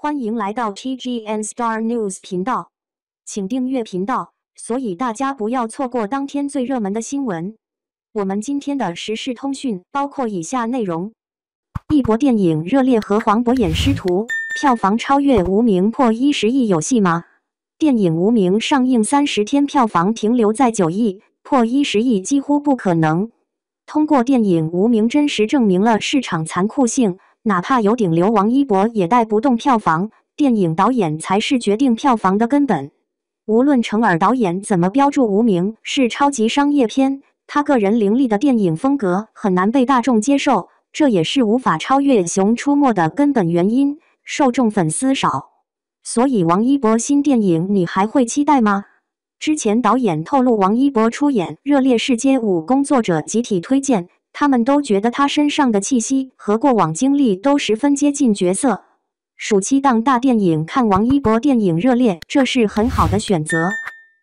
欢迎来到 TGN Star News 频道，请订阅频道，所以大家不要错过当天最热门的新闻。我们今天的时事通讯包括以下内容：一博电影热烈和黄渤演师徒，票房超越无名破一十亿有戏吗？电影无名上映三十天，票房停留在九亿，破一十亿几乎不可能。通过电影无名真实证明了市场残酷性。哪怕有顶流王一博也带不动票房，电影导演才是决定票房的根本。无论成尔导演怎么标注《无名》是超级商业片，他个人凌厉的电影风格很难被大众接受，这也是无法超越《熊出没》的根本原因。受众粉丝少，所以王一博新电影你还会期待吗？之前导演透露，王一博出演《热烈世界五》，工作者集体推荐。他们都觉得他身上的气息和过往经历都十分接近角色。暑期档大电影看王一博电影热烈，这是很好的选择。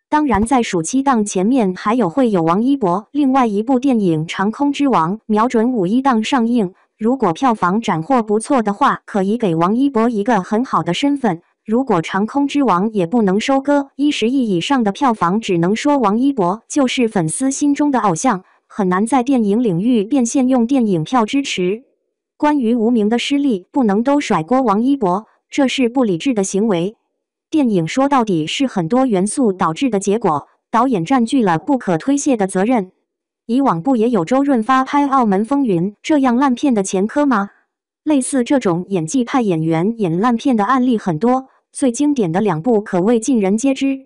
当然，在暑期档前面还有会有王一博另外一部电影《长空之王》，瞄准五一档上映。如果票房斩获不错的话，可以给王一博一个很好的身份。如果《长空之王》也不能收割一十亿以上的票房，只能说王一博就是粉丝心中的偶像。很难在电影领域变现，用电影票支持。关于无名的失利，不能都甩锅王一博，这是不理智的行为。电影说到底是很多元素导致的结果，导演占据了不可推卸的责任。以往不也有周润发拍《澳门风云》这样烂片的前科吗？类似这种演技派演员演烂片的案例很多，最经典的两部可谓尽人皆知。《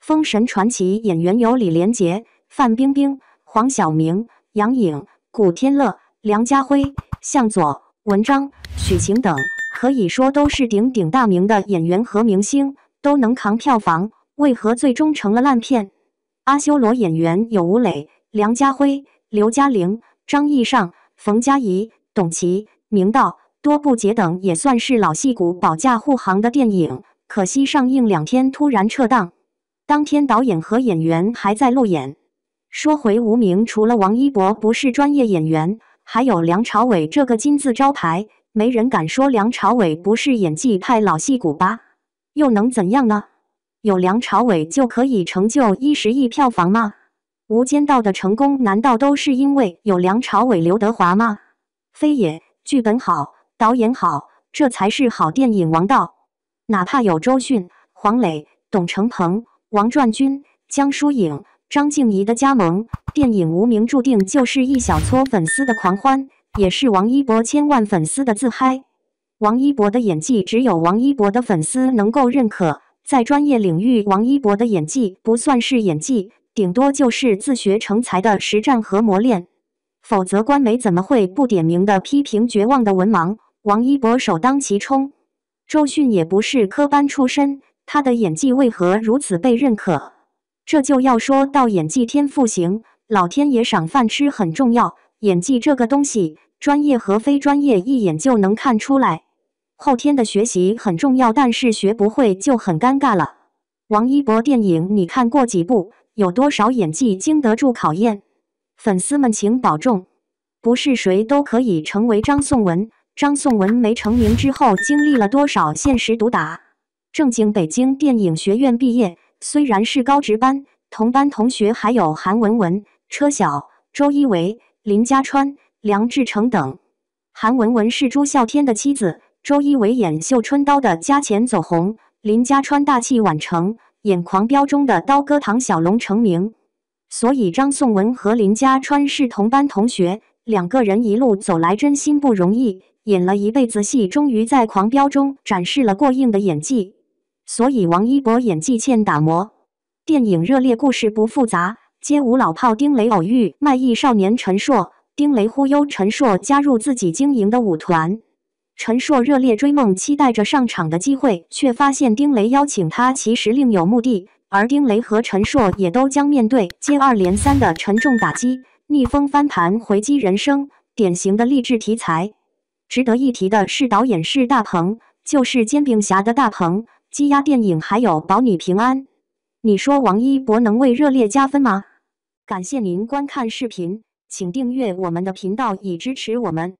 封神传奇》演员有李连杰、范冰冰。黄晓明、杨颖、古天乐、梁家辉、向佐、文章、许晴等，可以说都是鼎鼎大名的演员和明星，都能扛票房，为何最终成了烂片？阿修罗演员有吴磊、梁家辉、刘嘉玲、张艺尚、冯佳怡、董琪、明道、多部杰等，也算是老戏骨保驾护航的电影，可惜上映两天突然撤档，当天导演和演员还在路演。说回无名，除了王一博不是专业演员，还有梁朝伟这个金字招牌，没人敢说梁朝伟不是演技派老戏骨吧？又能怎样呢？有梁朝伟就可以成就一十亿票房吗？无间道的成功难道都是因为有梁朝伟、刘德华吗？非也，剧本好，导演好，这才是好电影王道。哪怕有周迅、黄磊、董成鹏、王传君、江疏影。张静怡的加盟，电影《无名》注定就是一小撮粉丝的狂欢，也是王一博千万粉丝的自嗨。王一博的演技只有王一博的粉丝能够认可，在专业领域，王一博的演技不算是演技，顶多就是自学成才的实战和磨练。否则，官媒怎么会不点名的批评绝望的文盲？王一博首当其冲。周迅也不是科班出身，她的演技为何如此被认可？这就要说到演技天赋型，老天爷赏饭吃很重要。演技这个东西，专业和非专业一眼就能看出来。后天的学习很重要，但是学不会就很尴尬了。王一博电影你看过几部？有多少演技经得住考验？粉丝们请保重。不是谁都可以成为张颂文。张颂文没成名之后，经历了多少现实毒打？正经北京电影学院毕业。虽然是高职班，同班同学还有韩文文、车晓、周一围、林家川、梁志成等。韩文文是朱孝天的妻子，周一围演《绣春刀》的加钱走红，林家川大器晚成，演《狂飙》中的刀哥唐小龙成名。所以张颂文和林家川是同班同学，两个人一路走来真心不容易，演了一辈子戏，终于在《狂飙》中展示了过硬的演技。所以王一博演技欠打磨。电影热烈故事不复杂，街舞老炮丁雷偶遇卖艺少年陈硕，丁雷忽悠陈硕加入自己经营的舞团。陈硕热烈追梦，期待着上场的机会，却发现丁雷邀请他其实另有目的。而丁雷和陈硕也都将面对接二连三的沉重打击，逆风翻盘，回击人生，典型的励志题材。值得一提的是，导演是大鹏，就是煎饼侠的大鹏。鸡鸭电影还有保你平安，你说王一博能为热烈加分吗？感谢您观看视频，请订阅我们的频道以支持我们。